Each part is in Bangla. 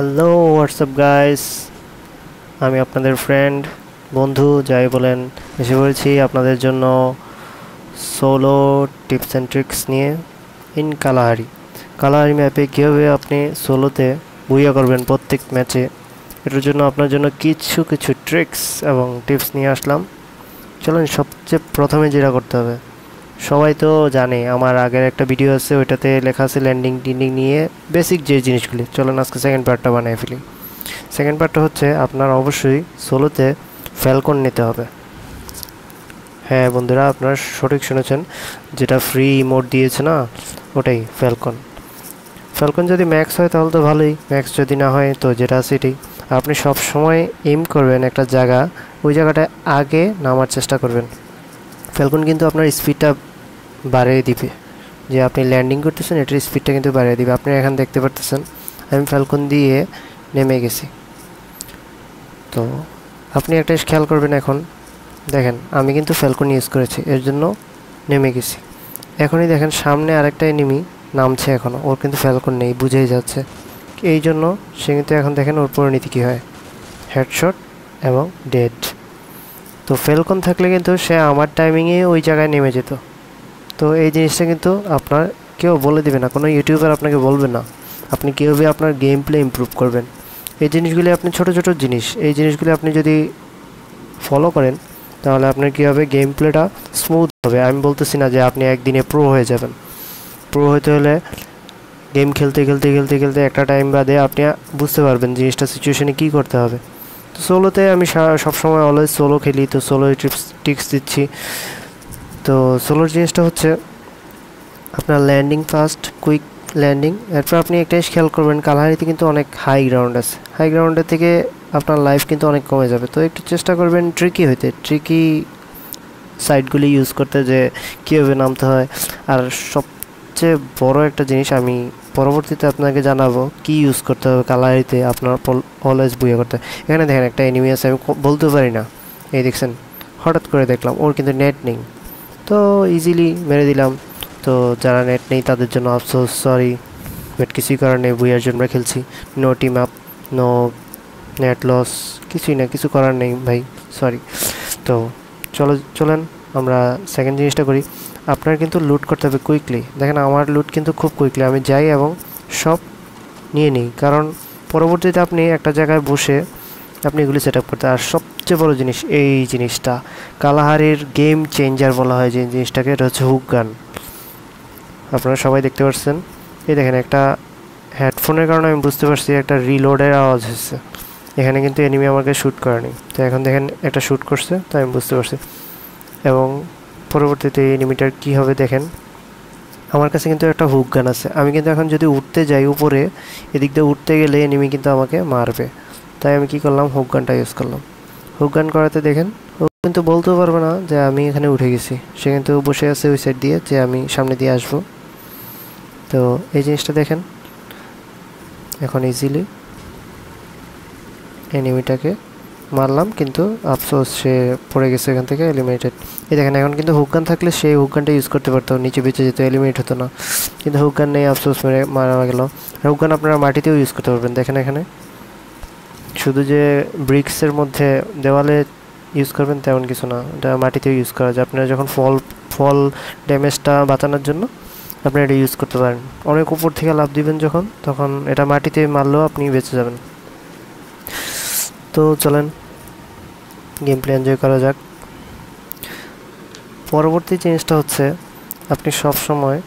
হ্যালো হোয়াটসঅ্যাপ গাইস আমি আপনাদের ফ্রেন্ড বন্ধু, যাই বলেন, এসে পড়েছি আপনাদের জন্য সোলো টিপস অ্যান্ড ট্রিক্স নিয়ে ইন কালাহারি কালাহারি ম্যাপে কীভাবে আপনি সোলোতে বুইয়া করবেন প্রত্যেক ম্যাচে এটার জন্য আপনার জন্য কিছু কিছু ট্রিক্স এবং টিপস নিয়ে আসলাম। চলুন সবচেয়ে প্রথমে যেটা করতে হবে সবাই তো জানে, আমার আগের একটা ভিডিও আছে, ওইটাতে লেখা আছে ল্যান্ডিং টিন্ডিং নিয়ে বেসিক যে জিনিসগুলি। চলেন আজকে সেকেন্ড পার্টটা বানিয়ে ফেলি। সেকেন্ড পার্টটা হচ্ছে, আপনার অবশ্যই সোলোতে ফ্যালকন নিতে হবে। হ্যাঁ বন্ধুরা, আপনারা সঠিক শুনেছেন, যেটা ফ্রি মোড দিয়েছে না, ওটাই ফ্যালকন ফ্যালকন যদি ম্যাক্স হয় তাহলে তো ভালোই ম্যাক্স যদি না হয় তো যেটা আছে এটাই। আপনি সব সময় এম করবেন একটা জায়গা, ওই জায়গাটায় আগে নামার চেষ্টা করবেন। ফ্যালকন কিন্তু আপনার স্পিডটা বাড়িয়ে দিবে। যে আপনি ল্যান্ডিং করতেছেন, এটার স্পিডটা কিন্তু বাড়িয়ে দিবে। আপনি এখানে দেখতে পারতেছেন, আমি ফ্যালকন দিয়ে নেমে গেছি। তো আপনি একটা খেয়াল করবেন এখন। দেখেন, আমি কিন্তু ফ্যালকন ইউজ করেছি, এর জন্য নেমে গেছি। এখনই দেখেন, সামনে আরেকটা এনিমি নামছে এখনও ওর কিন্তু ফ্যালকন নেই, বুঝেই যাচ্ছে। এই জন্য সে কিন্তু এখন দেখেন, ওর পরিণতি কী হয়? হেডশট এবং ডেড তো ফেলকন থাকলে কিন্তু সে আমার টাইমিংয়ে ওই জায়গায় নেমে যেত। তো এই জিনিসটা কিন্তু আপনার কেউ বলে দেবে না, কোনো ইউটিউবার আপনাকে বলবে না। আপনি কীভাবে আপনার গেম প্লে ইম্প্রুভ করবেন। এই জিনিসগুলি আপনি ছোট ছোট জিনিস, এই জিনিসগুলি আপনি যদি ফলো করেন, তাহলে আপনার কী হবে গেম প্লেটা স্মুথ হবে। আমি বলতেছি না যে আপনি একদিনে প্রো হয়ে যাবেন। প্রো হতে হলে গেম খেলতে খেলতে খেলতে খেলতে একটা টাইম বাদে আপনি বুঝতে পারবেন জিনিসটা সিচুয়েশনে কী করতে হবে। তো সোলোতে আমি সবসময় অলওয়েজ সোলো খেলি, তো সোলো টিপস টিক্স দিচ্ছি। তো সোলোর জিনিসটা হচ্ছে আপনার ল্যান্ডিং ফাস্ট কুইক ল্যান্ডিং এরপর আপনি একটাই খেয়াল করবেন, কালাহারিতে কিন্তু অনেক হাই গ্রাউন্ড আছে। হাই গ্রাউন্ডের থেকে আপনার লাইফ কিন্তু অনেক কমে যাবে। তো একটু চেষ্টা করবেন ট্রিকি হইতে। ট্রিকি সাইটগুলি ইউজ করতে যে কীভাবে নামতে হয়। আর সবচেয়ে বড় একটা জিনিস আমি পরবর্তীতে আপনাকে জানাব, কি ইউজ করতে হবে কালারিতে আপনার অলওয়েজ বুয়ে করতে। এখানে দেখেন একটা এনিমি আছে, আমি বলতে পারি না। এই দেখছেন, হঠাৎ করে দেখলাম, ওর কিন্তু নেট নেই। তো ইজিলি মেরে দিলাম। তো যারা নেট নেই তাদের জন্য আফসোস সরি বাট কিছুই নেই বুয়ার জন্য খেলছি। No team up no net loss কিছুই না, কিছু করার নেই ভাই সরি তো চলো, চলেন, আমরা সেকেন্ড জিনিসটা করি। আপনার কিন্তু লুট করতে হবে কুইকলি দেখেন, আমার লুট কিন্তু খুব কুইকলি আমি যাই এবং সব নিয়ে নিই। কারণ পরবর্তীতে আপনি একটা জায়গায় বসে আপনি এগুলি সেট আপ করতে আর সবচেয়ে বড় জিনিস এই জিনিসটা। কালাহারির গেম চেঞ্জার বলা হয় যে জিনিসটাকে, এটা হচ্ছে হুক গান আপনারা সবাই দেখতে পাচ্ছেন এই দেখেন, একটা হেডফোনের কারণে আমি বুঝতে পারছি একটা রিলোডের আওয়াজ হচ্ছে এখানে কিন্তু এনিমি আমাকে শ্যুট করেনি। তো এখন দেখেন, একটা শ্যুট করছে তো আমি বুঝতে পারছি। এবং পরবর্তীতে এই এনিমিটার কী হবে দেখেন? আমার কাছে কিন্তু একটা হুক গান আছে। আমি কিন্তু এখন যদি উঠতে যাই উপরে, এদিক দিয়ে উঠতে গেলে এনিমি কিন্তু আমাকে মারবে। তাই আমি কি করলাম? হুক গানটা ইউজ করলাম। হুক গান করাতে দেখেন। ও কিন্তু বলতেও পারবে না যে আমি এখানে উঠে গেছি। সে কিন্তু বসে আছে ওই সাইড দিয়ে যে আমি সামনে দিয়ে আসব। তো এই জিনিসটা দেখেন। এখন ইজিলি এনিমিটাকে মারলাম, কিন্তু আফসোস সে পড়ে গেছে এখান থেকে এলিমিনেটেড এই দেখেন, এখন কিন্তু হুকগান থাকলে সেই হুকগানটা ইউজ করতে পারতো, নিচে বেঁচে যেত এলিমিনেট হতো না। কিন্তু হুকগান নেই আফসোস মেরে মারা গেল। হুকগান আপনারা মাটিতেও ইউজ করতে পারবেন, দেখেন এখানে। শুধু যে ব্রিক্সের মধ্যে দেওয়ালে ইউজ করবেন তেমন কিছু না। এটা মাটিতেও ইউজ করা যায়। আপনারা যখন ফল ফল ড্যামেজটা বাঁচানোর জন্য আপনি এটা ইউজ করতে পারেন। অনেক উপর থেকে লাভ দিবেন যখন, তখন এটা মাটিতে মারলেও আপনি বেঁচে যাবেন। তো চলেন গেম প্লে এনজয় করা যাক। পরবর্তী জিনিসটা হচ্ছে, আপনি সব সময়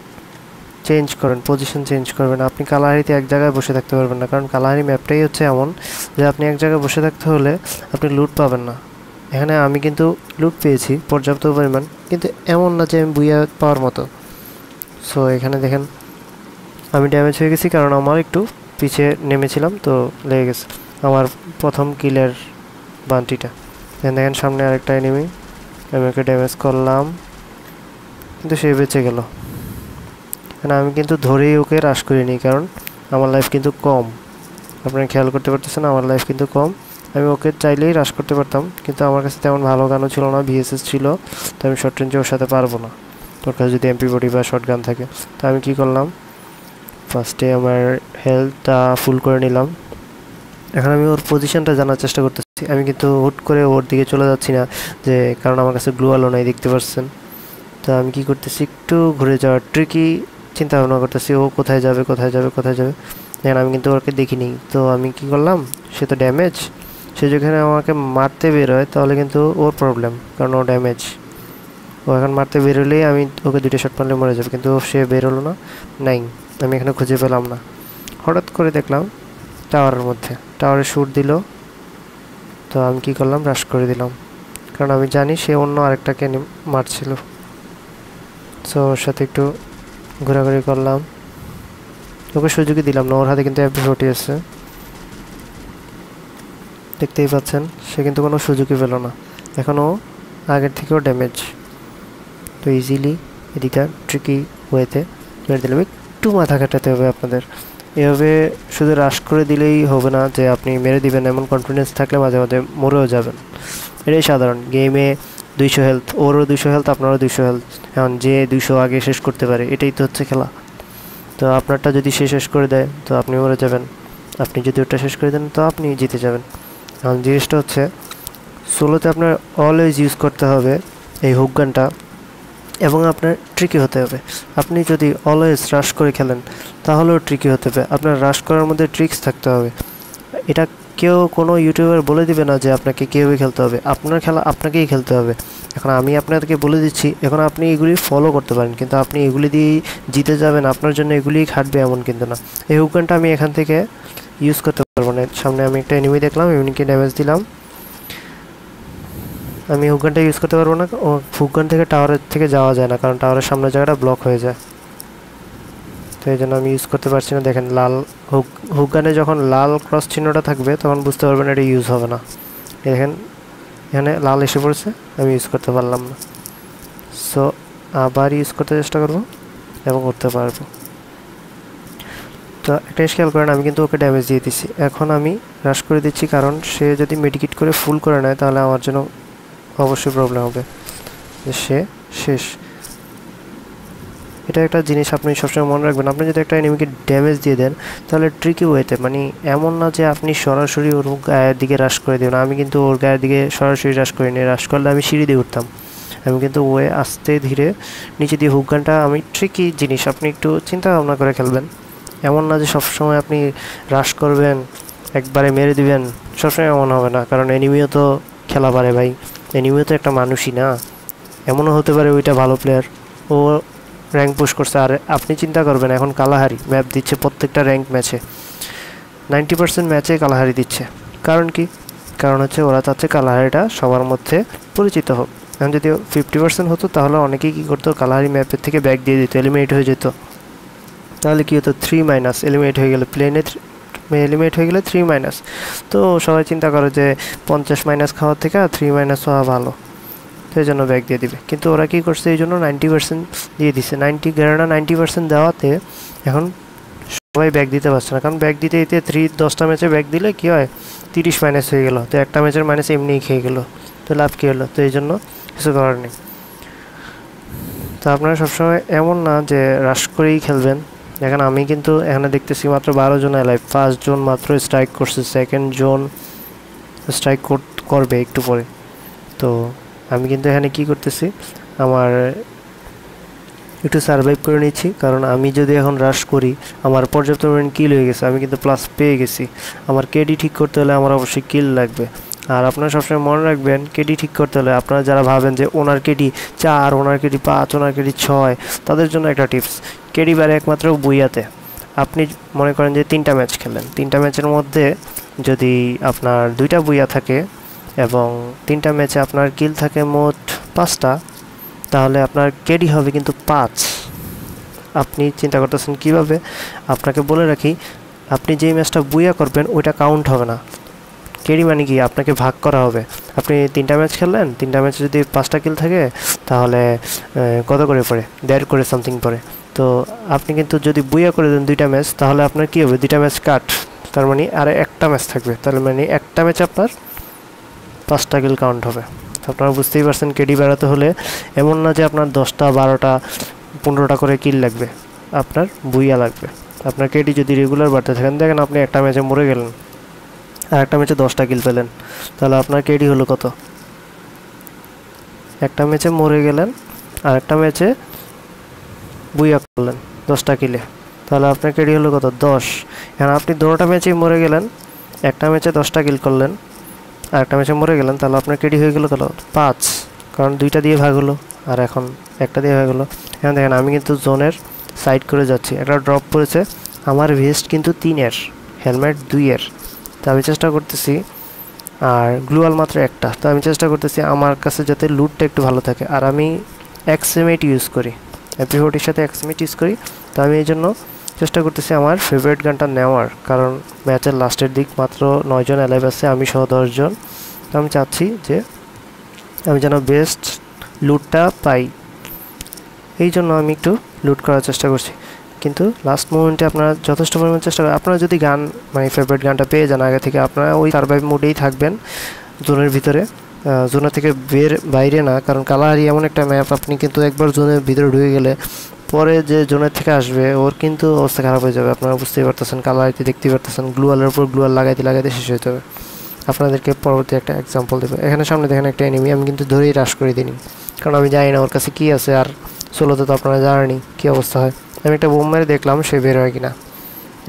চেঞ্জ করেন পজিশন চেঞ্জ করবেন। আপনি কালাহারিতে এক জায়গায় বসে থাকতে পারবেন না, কারণ কালাহারি ম্যাপটাই হচ্ছে এমন যে আপনি এক জায়গায় বসে থাকতে হলে আপনি লুট পাবেন না। এখানে আমি কিন্তু লুট পেয়েছি, পর্যাপ্ত পরিমাণ, কিন্তু এমন না যে আমি বুইয়া পাওয়ার মতো। সো এখানে দেখেন, আমি ড্যামেজ হয়ে গেছি কারণ আমার একটু পিছিয়ে নেমেছিলাম, তো লেগে গেছে। আমার প্রথম কিলের বান্টিটা। দেখেন সামনে আরেকটা এনিমি আমি ওকে ড্যামেজ করলাম, কিন্তু সে বেঁচে গেল। মানে আমি কিন্তু ধরেই ওকে হ্রাস করিনি, কারণ আমার লাইফ কিন্তু কম। আপনারা খেয়াল করতে পারতেছেন, আমার লাইফ কিন্তু কম। আমি ওকে চাইলেই হ্রাস করতে পারতাম, কিন্তু আমার কাছে তেমন ভালো গানও ছিল না ভিএসএস ছিল, তো আমি শর্ট রেঞ্জে ওর সাথে পারব না। তোর কাছে যদি এমপি বডি বা শর্ট গান থাকে। তো আমি কী করলাম? ফার্স্টে আমার হেলথটা ফুল করে নিলাম। এখন আমি ওর পজিশনটা জানার চেষ্টা করতেছি। আমি কিন্তু হুট করে ওর দিকে চলে যাচ্ছি না, যে কারণ আমার কাছে গ্লু আলো নাই, দেখতে পাচ্ছেন তো আমি কি করতেছি, একটু ঘুরে যাওয়ার ট্রিকি চিন্তা ভাবনা করতেছি, ও কোথায় যাবে কোথায় যাবে কোথায় যাবে। দেখেন, আমি কিন্তু ওকে দেখিনি। তো আমি কি করলাম? সে তো ড্যামেজ সে যেখানে আমাকে মারতে বেরোয় তাহলে কিন্তু ওর প্রবলেম কারণ ও ড্যামেজ ও এখন মারতে বেরোলেই আমি ওকে দুটো শট মারলে মরে যাবে, কিন্তু সে বেরোলো না। নাই, আমি এখানে খুঁজে পেলাম না। হঠাৎ করে দেখলাম টাওয়ারের মধ্যে। টাওয়ারে শ্যুট দিল। তো আমি কি করলাম? রাশ করে দিলাম। কারণ আমি জানি সে অন্য আরেকটাকে মারছিল। সো ওর সাথে একটু ঘোরাঘুরি করলাম। ওকে সুযোগই দিলাম না, ওর হাতে কিন্তু এফবি ফোর্টি আছে। দেখতেই পাচ্ছেন, সে কিন্তু কোনো সুযোগই পেল না। এখনও আগের থেকেও ড্যামেজ তো ইজিলি এদিকটা ট্রিকি ওয়েতে মেরে দিলাম। একটু মাথা কাটাতে হবে আপনাদের। এভাবে শুধু রাশ করে দিলেই হবে না যে আপনি মেরে দিবেন, এমন কনফিডেন্স থাকলে মাঝে মাঝে মরেও যাবেন। এটাই সাধারণ। গেমে দুইশো হেলথ ওরও দুইশো হেলথ আপনারও দুইশো হেলথ এখন যে দুইশো আগে শেষ করতে পারে, এটাই তো হচ্ছে খেলা। তো আপনারটা যদি সে শেষ করে দেয়, তো আপনি মরে যাবেন। আপনি যদি ওটা শেষ করে দেন, তো আপনি জিতে যাবেন। এখন জিনিসটা হচ্ছে সোলোতে আপনার অলওয়েজ ইউজ করতে হবে এই হুক গানটা এবং আপনার ট্রিকি হতে হবে। আপনি যদি অলওয়েজ রাশ করে খেলেন, তাহলেও ট্রিকি হতে হবে। আপনার রাশ করার মধ্যে ট্রিক্স থাকতে হবে। এটা কেউ কোনো ইউটিউবার বলে দিবে না যে আপনাকে কীভাবে খেলতে হবে। আপনার খেলা আপনাকেই খেলতে হবে। এখন আমি আপনাদেরকে বলে দিচ্ছি, এখন আপনি এগুলি ফলো করতে পারেন, কিন্তু আপনি এগুলি দিয়েই জিতে যাবেন, আপনার জন্য এগুলিই খাটবে এমন কিন্তু না। এই হুকগানটা আমি এখান থেকে ইউজ করতে পারব না। সামনে আমি একটা এনিমি দেখলাম এমনিকে ড্যামেজ দিলাম। আমি হুকগানটা ইউজ করতে পারব না, ও হুকগান থেকে টাওয়ারের থেকে যাওয়া যায় না, কারণ টাওয়ারের সামনের জায়গাটা ব্লক হয়ে যায়। তো এই জন্য আমি ইউজ করতে পারছি না। দেখেন লাল হুক হুকগানে যখন লাল ক্রস চিহ্নটা থাকবে, তখন বুঝতে পারবেন এটা ইউজ হবে না। দেখেন, এখানে লাল এসে পড়েছে, আমি ইউজ করতে পারলাম না। সো আবার ইউজ করতে চেষ্টা করব এবং করতে পারব। তো একটা খেয়াল করেন, আমি কিন্তু ওকে ড্যামেজ দিয়ে দিচ্ছি এখন আমি হ্রাস করে দিচ্ছি কারণ সে যদি মেডিকেট করে ফুল করে নেয়, তাহলে আমার জন্য অবশ্যই প্রবলেম হবে। যে সে শেষ। এটা একটা জিনিস আপনি সবসময় মনে রাখবেন। আপনি যদি একটা এনিমিকে ড্যামেজ দিয়ে দেন, তাহলে ট্রিকি ওয়েতে মানে এমন না যে আপনি সরাসরি ওর গায়ের দিকে হ্রাস করে দেবেন। আমি কিন্তু ওর গায়ের দিকে সরাসরি হ্রাস করিনি। হ্রাস করলে আমি সিঁড়ি দিয়ে উঠতাম। আমি কিন্তু ওয়ে আস্তে ধীরে নিচে দিয়ে হুক গানটা আমি ট্রিকি জিনিস। আপনি একটু চিন্তা ভাবনা করে খেলবেন। এমন না যে সবসময় আপনি হ্রাস করবেন, একবারে মেরে দিবেন। সবসময় এমন হবে না। কারণ এনিমিও তো খেলা পারে ভাই। এনিমিও তো একটা মানুষই না। এমনও হতে পারে ওইটা ভালো প্লেয়ার ও র্যাঙ্ক পুশ করছে। আর আপনি চিন্তা করবেন, এখন কালাহারি ম্যাপ দিচ্ছে প্রত্যেকটা র্যাঙ্ক ম্যাচে নাইনটি পার্সেন্ট ম্যাচে কালাহারি দিচ্ছে। কারণ কি? কারণ হচ্ছে ওরা চাচ্ছে কালাহারিটা সবার মধ্যে পরিচিত হোক। এখন যদি ফিফটি পার্সেন্ট হতো, তাহলে অনেকেই কী করতো? কালাহারি ম্যাপের থেকে ব্যাক দিয়ে দিত এলিমিনেট হয়ে যেত। তাহলে কী হতো? থ্রি মাইনাস এলিমিনেট হয়ে গেলে প্লেনে এলিমিনেট হয়ে গেলে থ্রি মাইনাস তো সবাই চিন্তা করে যে পঞ্চাশ মাইনাস খাওয়ার থেকে থ্রি মাইনাস হওয়া ভালো। সেই জন্য ব্যাগ দিয়ে দিবে। কিন্তু ওরা কী করছে, এই জন্য নাইনটি পার্সেন্ট দিয়ে দিচ্ছে নাইনটি গ্যারানা নাইনটি পার্সেন্ট দেওয়াতে এখন সবাই ব্যাগ দিতে পারছে না। কারণ ব্যাগ দিতে দিতে থ্রি দশটা ম্যাচে ব্যাগ দিলে কী হয়? তিরিশ মাইনাস হয়ে গেলো। তো একটা ম্যাচের মাইনাস এমনিই খেয়ে গেলো। তো লাভ কী হলো? তো এই জন্য কিছু করার নেই। তো আপনারা সবসময় এমন না যে রাশ করেই খেলবেন। এখন আমি কিন্তু এখানে দেখতেছি মাত্র বারো জন এলাই ফার্স্ট জোন মাত্র স্ট্রাইক করছে। সেকেন্ড জোন স্ট্রাইক করবে একটু পরে। তো আমি কিন্তু এখানে কি করতেছি? আমার একটু সার্ভাইভ করে নিচ্ছি। কারণ আমি যদি এখন রাশ করি, আমার পর্যাপ্ত পরিমাণ কিল হয়ে গেছে, আমি কিন্তু প্লাস পেয়ে গেছি। আমার কেডি ঠিক করতে হলে আমার অবশ্যই কিল লাগবে। আর আপনারা সবসময় মনে রাখবেন কেডি ঠিক করতে হলে আপনারা যারা ভাবেন যে ওনার কেডি চার ওনার কেডি পাঁচ ওনার কেডি ছয়, তাদের জন্য একটা টিপস কেডি বারে একমাত্র বুইয়াতে। আপনি মনে করেন যে তিনটা ম্যাচ খেলেন। তিনটা ম্যাচের মধ্যে যদি আপনার দুইটা বুইয়া থাকে এবং তিনটা ম্যাচে আপনার কিল থাকে মোট পাঁচটা, তাহলে আপনার কেডি হবে কিন্তু পাঁচ। আপনি চিন্তা করতেছেন কীভাবে? আপনাকে বলে রাখি, আপনি যেই ম্যাচটা বুইয়া করবেন, ওইটা কাউন্ট হবে না। কেডি মানে কি? আপনাকে ভাগ করা হবে। আপনি তিনটা ম্যাচ খেললেন, তিনটা ম্যাচে যদি পাঁচটা কিল থাকে, তাহলে কত করে পড়ে? দেড় করে সামথিং পড়ে। তো আপনি কিন্তু যদি বুইয়া করে দেন দুইটা ম্যাচ, তাহলে আপনার কী হবে? দুইটা ম্যাচ কাট। তার মানে আর একটা ম্যাচ থাকবে। তার মানে একটা ম্যাচ আপনার পাঁচটা কিল কাউন্ট হবে। আপনারা বুঝতেই পারছেন কেডি বেড়াতে হলে এমন না যে আপনার দশটা, বারোটা, পনেরোটা করে কিল লাগবে। আপনার বুইয়া লাগবে। আপনার কেডি যদি রেগুলার বাড়তে থাকেন, দেখেন আপনি একটা ম্যাচে মরে গেলেন আর একটা ম্যাচে দশটা কিল পেলেন। তাহলে আপনার কেডি হলো কত? একটা ম্যাচে মরে গেলেন আর একটা ম্যাচে বুইয়া করলেন দশটা কিলে তাহলে আপনার কেডি হলো কত? দশ। এখন আপনি দুটোটা ম্যাচেই মরে গেলেন, একটা ম্যাচে দশটা কিল করলেন আর একটা ম্যাচে মরে গেলেন, তাহলে আপনার কেডি হয়ে গেলো তাহলে পাঁচ। কারণ দুইটা দিয়ে ভাগ হলো, আর এখন একটা দিয়ে ভাগ হলো। এখন দেখেন, আমি কিন্তু জোনের সাইড করে যাচ্ছি। একটা ড্রপ পড়েছে, আমার ভেস্ট কিন্তু তিনের হেলমেট দুইয়ের। তো আমি চেষ্টা করতেছি, আর গ্লুয়াল মাত্র একটা। তো আমি চেষ্টা করতেছি আমার কাছে যাতে লুটটা একটু ভালো থাকে। আর আমি এক্সএমএইট ইউজ করি। এপি ফোর্টির সাথে এক্সএমএইট ইউজ করি। তো আমি এই জন্য চেষ্টা করতেছি আমার ফেভারিট গানটা নেওয়ার, কারণ ম্যাচের লাস্টের দিক মাত্র নয়জন অ্যালাইভ আছে, আমি সহ দশজন তো আমি চাচ্ছি যে আমি যেন বেস্ট লুটটা পাই। এই জন্য আমি একটু লুট করার চেষ্টা করছি। কিন্তু লাস্ট মোমেন্টে আপনারা যথেষ্ট পরিমাণ চেষ্টা করেন। আপনারা যদি গান মানে ফেভারিট গানটা পেয়ে যান আগে থেকে, আপনারা ওই সার্ভাইভ মোডেই থাকবেন জোনের ভিতরে। জোনের থেকে বের বাইরে না, কারণ কালাহারি এমন একটা ম্যাপ আপনি কিন্তু একবার জোনের ভিতরে ঢুকে গেলে পরে যে জোনের থেকে আসবে, ওর কিন্তু অবস্থা খারাপ হয়ে যাবে। আপনারা বুঝতেই পারতেছেন কালাহারিতে দেখতেই পারতেছেন গ্লুয়ালের উপর গ্লুয়াল লাগাইতে লাগাইতে শেষ হয়ে যাবে। আপনাদেরকে পরবর্তী একটা এক্সাম্পল দেবো। এখানে সামনে দেখেন একটা এনিমি আমি কিন্তু ধরেই হ্রাস করে দিইনি। কারণ আমি জানি না ওর কাছে কী আছে, আর ষোলোতে তো আপনারা জানেনি কী অবস্থা হয়। আমি একটা বোম মেরে দেখলাম, সে বের হয় কি না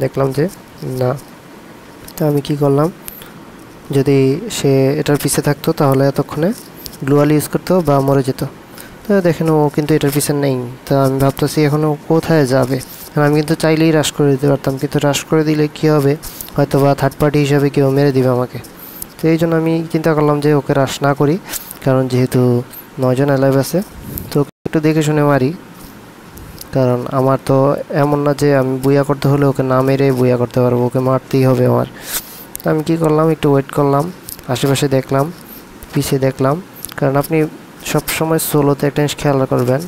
দেখলাম যে, না। তো আমি কি করলাম, যদি সে এটার পিছে থাকতো, তাহলে এতক্ষণে গ্লুয়াল ইউজ করতো বা মরে যেত। তো দেখেন, ও কিন্তু এটার পিছনে নেই। তো আমি ভাবতেছি এখন ও কোথায় যাবে? আমি কিন্তু চাইলেই হ্রাস করে দিতে পারতাম, কিন্তু হ্রাস করে দিলে কী হবে? হয়তো বা থার্ড পার্টি হিসাবে কেউ মেরে দিবে আমাকে। তো এই জন্য আমি চিন্তা করলাম যে ওকে হ্রাস না করি, কারণ যেহেতু নয়জন অ্যালাইভ আছে। তো একটু দেখে শুনে মারি। কারণ আমার তো এমন না যে আমি বুয়া করতে হলে ওকে না মেরে বুয়া করতে পারব, ওকে মারতেই হবে আমার। তো আমি কি করলাম, একটু ওয়েট করলাম, আশেপাশে দেখলাম, পিছিয়ে দেখলাম। কারণ আপনি সব সময় সোলোতে একটা জিনিস খেয়াল করবেন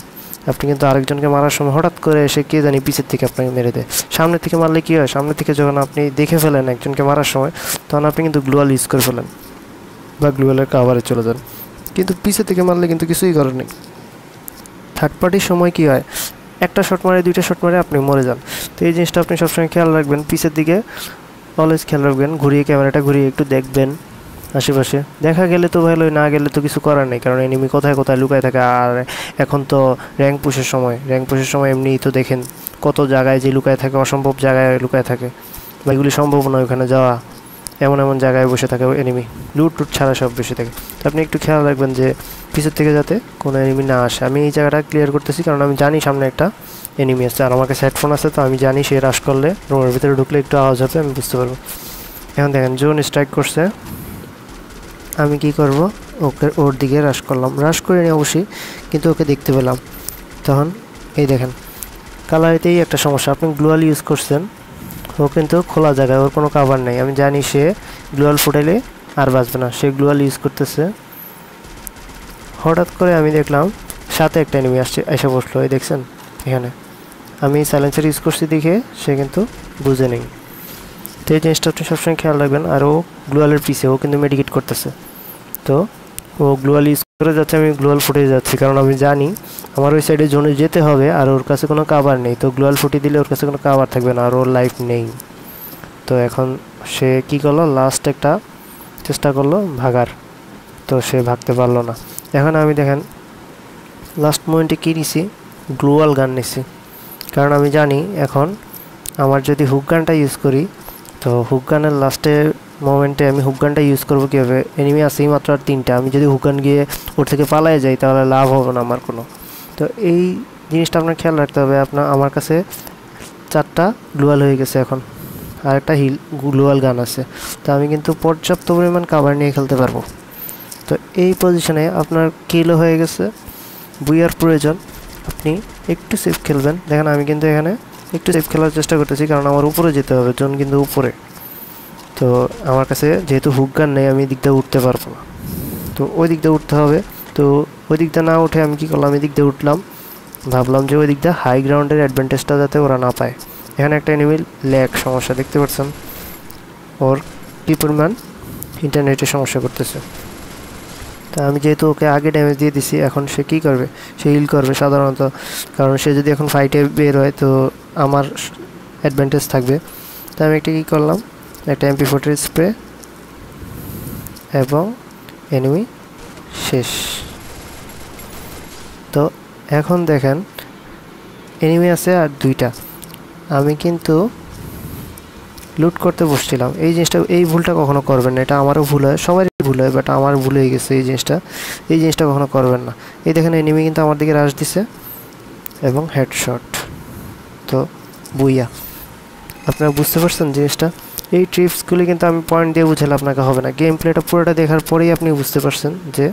আপনি কিন্তু আরেকজনকে মারার সময় হঠাৎ করে এসে কে জানি পিছের থেকে আপনাকে মেরে দেয়। সামনে থেকে মারলে কী হয়? সামনে থেকে যখন আপনি দেখে ফেলেন একজনকে মারার সময়, তখন আপনি কিন্তু গ্লোয়াল ইউজ করে ফেলেন বা গ্লোয়ালের কাভারে চলে যান। কিন্তু পিছে থেকে মারলে কিন্তু কিছুই করার নেই। থার্ড পার্টির সময় কী হয়? একটা শট মারে, দুইটা শট মারে, আপনি মরে যান। তো এই জিনিসটা আপনি সবসময় খেয়াল রাখবেন। পিছের দিকে অলওয়েজ খেয়াল রাখবেন। ঘুরিয়ে ক্যামেরাটা ঘুরিয়ে একটু দেখবেন। আশেপাশে। দেখা গেলে তো ভালোই না গেলে তো কিছু করার নেই, কারণ এনিমি কোথায় কোথায় লুকায় থাকে। আর এখন তো র্যাঙ্ক পুষের সময়। র্যাঙ্ক পুষের সময় এমনিই তো দেখেন কত জায়গায় যে লুকায় থাকে, অসম্ভব জায়গায় লুকায় থাকে। বা এগুলি সম্ভব নয় ওখানে যাওয়া। এমন এমন জায়গায় বসে থাকে এনিমি লুট টুট ছাড়া সব বেশি থাকে। তো আপনি একটু খেয়াল রাখবেন যে পিছের থেকে যাতে কোনো এনিমি না আসে। আমি এই জায়গাটা ক্লিয়ার করতেছি, কারণ আমি জানি সামনে একটা এনিমি আসছে আর আমার কাছে আছে, তো আমি জানি সে রাশ করলে রুমের ভিতরে ঢুকলে একটু আওয়াজ হবে আমি বুঝতে পারব। এখন দেখেন জোন স্ট্রাইক করছে। আমি কি করব? ওকে, ওর দিকে রাশ করলাম। রাশ করে নিয়ে অবশ্যই, কিন্তু ওকে দেখতে পেলাম। তখন, এই দেখেন কালারিতেই একটা সমস্যা। আপনি গ্লোয়াল ইউজ করছেন, ও কিন্তু খোলা জায়গায়, ওর কোনো কাভার নেই। আমি জানি সে গ্লোয়াল ফুটাইলে আর বাঁচবে না। সে গ্লোয়াল ইউজ করতেছে। হঠাৎ করে আমি দেখলাম, সাথে একটা এনিমি আসছে, এসে বসল। এই দেখছেন, এখানে। আমি সাইলেন্সার ইউজ করছি দেখে, সে কিন্তু বুঝে নেই। তো এই জিনিসটা আপনি সবসময় খেয়াল রাখবেন। আর ও গ্লোয়ালের পিছে, ও কিন্তু মেডিকেট করতেছে। তো, ও গ্লোয়াল ইউজ করে যাচ্ছে, আমি গ্লোয়াল ফুটে যাচ্ছি, কারণ আমি জানি আমার ওই সাইডে জোনে যেতে হবে, আর ওর কাছে কোনো কাভার নেই, তো গ্লোয়াল ফুটিয়ে দিলে ওর কাছে কোনো কাভার থাকবে না, আর ওর লাইফ নেই। তো এখন সে কি করল লাস্ট একটা চেষ্টা করল ভাগার, তো সে ভাগতে পারল না। এখন আমি দেখেন লাস্ট মোমেন্টে কী নিছি? গ্লোয়াল গান নিছি। কারণ আমি জানি এখন আমার যদি হুক গানটা ইউজ করি, তো হুক গানের লাস্টে মোমেন্টে আমি হুক গানটা ইউজ করব কীভাবে? এনিমি আসেই মাত্র আর তিনটা। আমি যদি হুক গান গিয়ে ওর থেকে পালাই যাই, তাহলে লাভ হবে না আমার কোনো। তো এই জিনিসটা আপনার খেয়াল রাখতে হবে। আপনার, আমার কাছে চারটা গ্লোয়াল হয়ে গেছে এখন। আর একটা হিল গ্লোয়াল গান আছে। তো আমি কিন্তু পর্যাপ্ত পরিমাণ কাভার নিয়ে খেলতে পারব। তো এই পজিশনে আপনার কিলও হয়ে গেছে। বুইয়ার প্রয়োজন। আপনি একটু সেফ খেলবেন। দেখেন, আমি কিন্তু এখানে একটু সেফ খেলার চেষ্টা করতেছি, কারণ আমার উপরে যেতে হবে। জন কিন্তু উপরে। তো আমার কাছে যেহেতু হুক গান নেই, আমি দিক দিয়ে উঠতে পারব না। তো ওই দিক দিয়ে উঠতে হবে। তো ওই দিকটা না উঠে আমি কী করলাম? এই দিক দিয়ে উঠলাম। ভাবলাম যে ওই দিকটা হাই গ্রাউন্ডের অ্যাডভান্টেজটা যাতে ওরা না পায়। এখানে একটা এনিমিল ল্যাক সমস্যা, দেখতে পাচ্ছেন? ওর কী পরিমাণ ইন্টারনেটের সমস্যা করতেছে। তা আমি যেহেতু ওকে আগে ড্যামেজ দিয়ে দিছি, এখন সে কী করবে? সে হিল করবে সাধারণত। কারণ সে যদি এখন ফাইটে বের হয়, তো আমার অ্যাডভান্টেজ থাকবে। তো আমি একটা কী করলাম? একটা এমপি ফোর্টির স্প্রে এবং এনিমি শেষ। তো এখন দেখেন এনিমি আছে আর দুইটা। আমি কিন্তু লুট করতে বসছিলাম। এই জিনিসটা, এই ভুলটা কখনো করবেন না। এটা আমারও ভুল হয়, সবারই ভুল হয় বাট আমার ভুল হয়ে গেছে এই জিনিসটা। এই জিনিসটা কখনো করবেন না। এই দেখেন এনিমি কিন্তু আমার দিকে রাশ দিছে এবং হেডশট তো বুইয়া, আপনারা বুঝতে পারছেন জিনিসটা? এই ট্রিপসগুলি কিন্তু আমি পয়েন্ট দিয়ে বুঝালে আপনাকে হবে না। গেম প্লেটা পুরোটা দেখার পরেই আপনি বুঝতে পারছেন যে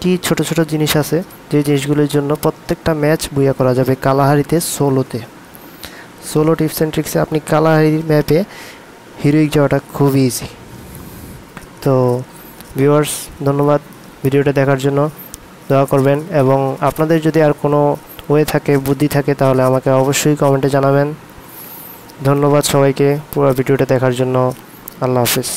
কি ছোট ছোট জিনিস আছে যে জিনিসগুলির জন্য প্রত্যেকটা ম্যাচ বুইয়া করা যাবে কালাহারিতে সোলোতে সোলো টিপস অ্যান্ড ট্রিক্সে আপনি কালাহারি ম্যাপে হিরোইক যাওয়াটা খুব ইজি তো ভিউয়ার্স ধন্যবাদ ভিডিওটা দেখার জন্য। দোয়া করবেন এবং আপনাদের যদি আর কোনো ওয়ে থাকে, বুদ্ধি থাকে, তাহলে আমাকে অবশ্যই কমেন্টে জানাবেন। ধন্যবাদ সবাইকে পুরো ভিডিওটা দেখার জন্য। আল্লাহ হাফিজ।